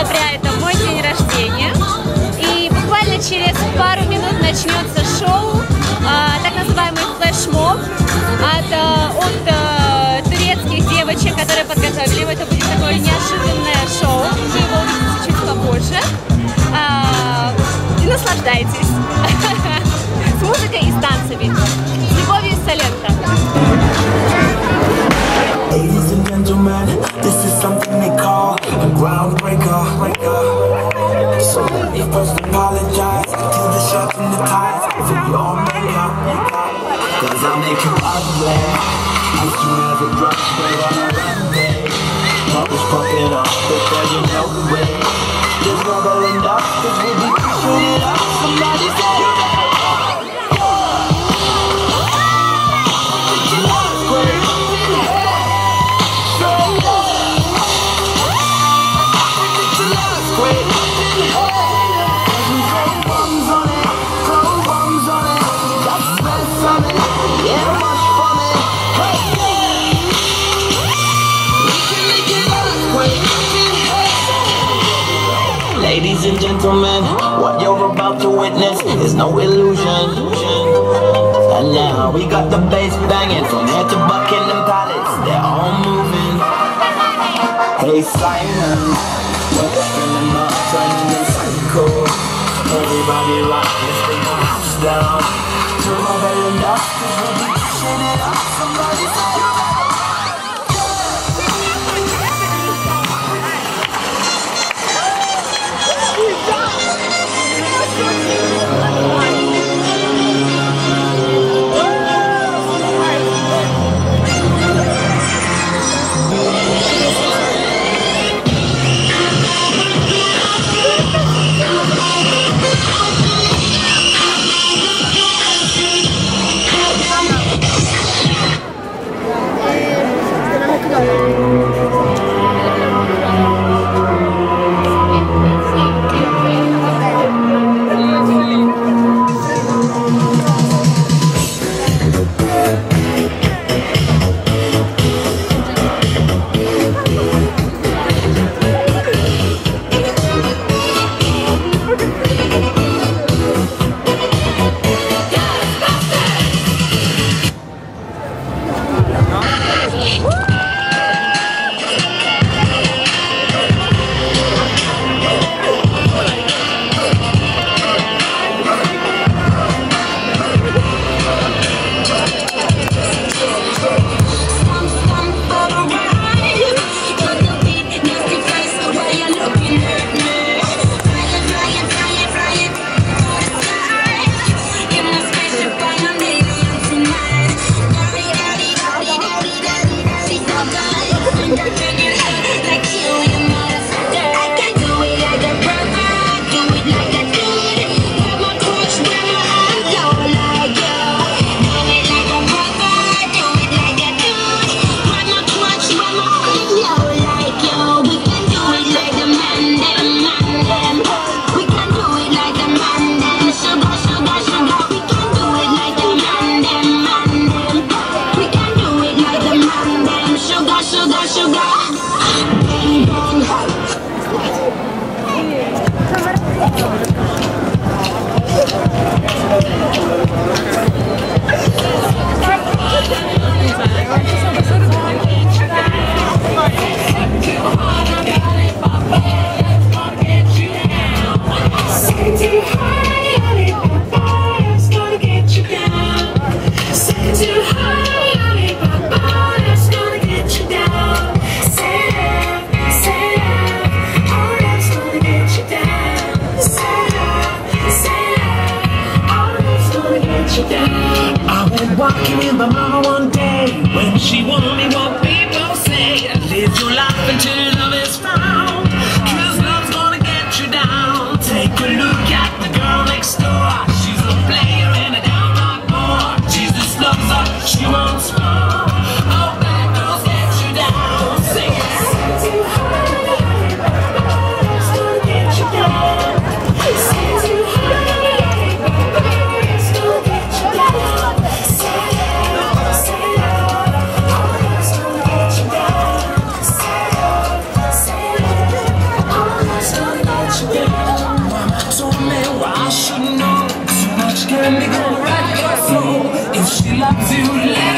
декабря это мой день рождения. И буквально через пару минут начнется шоу, а, так называемый флешмоб от, а, от а, турецких девочек, которые подготовили. Это будет такое неожиданное шоу. Вы его увидите чуть попозже. А, и наслаждайтесь. С музыкой и с танцами. So let me first apologize to the shirts and the ties for your. Cause I'll make you ugly on a Monday. Bubbles popping up, but there's no way. Cause we'll be it up. Somebody say Ladies and gentlemen, what you're about to witness is no illusion. And now we got the bass banging from here to Buckingham Palace. They're all moving. Hey Simon, what's spinning up, turning the cycle. Everybody rock, bring the house down. Yeah.